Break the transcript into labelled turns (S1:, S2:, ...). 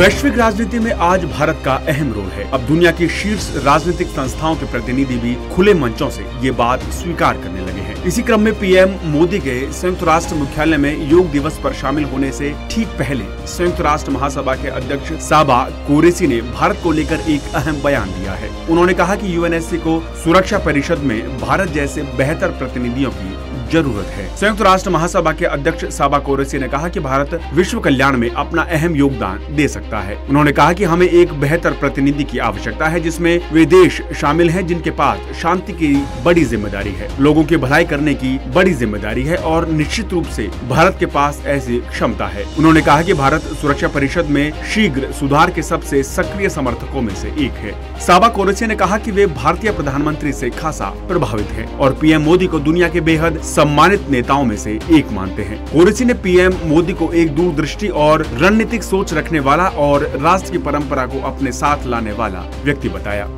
S1: वैश्विक राजनीति में आज भारत का अहम रोल है। अब दुनिया की शीर्ष राजनीतिक संस्थाओं के प्रतिनिधि भी खुले मंचों से ये बात स्वीकार करने लगे हैं। इसी क्रम में पीएम मोदी के संयुक्त राष्ट्र मुख्यालय में योग दिवस पर शामिल होने से ठीक पहले संयुक्त राष्ट्र महासभा के अध्यक्ष साबा कोरेसी ने भारत को लेकर एक अहम बयान दिया है। उन्होंने कहा कि यूएनएससी को सुरक्षा परिषद में भारत जैसे बेहतर प्रतिनिधियों की ज़रूरत है। संयुक्त राष्ट्र महासभा के अध्यक्ष साबा कोरेसी ने कहा कि भारत विश्व कल्याण में अपना अहम योगदान दे सकता है। उन्होंने कहा कि हमें एक बेहतर प्रतिनिधि की आवश्यकता है, जिसमें वे देश शामिल हैं, जिनके पास शांति की बड़ी ज़िम्मेदारी है। लोगों की भलाई करने की बड़ी ज़िम्मेदारी है और निश्चित रूप से भारत के पास ऐसी क्षमता है। उन्होंने कहा कि भारत सुरक्षा परिषद में शीघ्र सुधार के सबसे सक्रिय समर्थकों में से एक है। साबा कोरेसी ने कहा कि वे भारतीय प्रधानमंत्री से खासा प्रभावित हैं और पीएम मोदी को दुनिया के बेहद सम्मानित नेताओं में से एक मानते हैं। ओरिसी ने पीएम मोदी को एक दूरदृष्टि और रणनीतिक सोच रखने वाला और राष्ट्र की परंपरा को अपने साथ लाने वाला व्यक्ति बताया।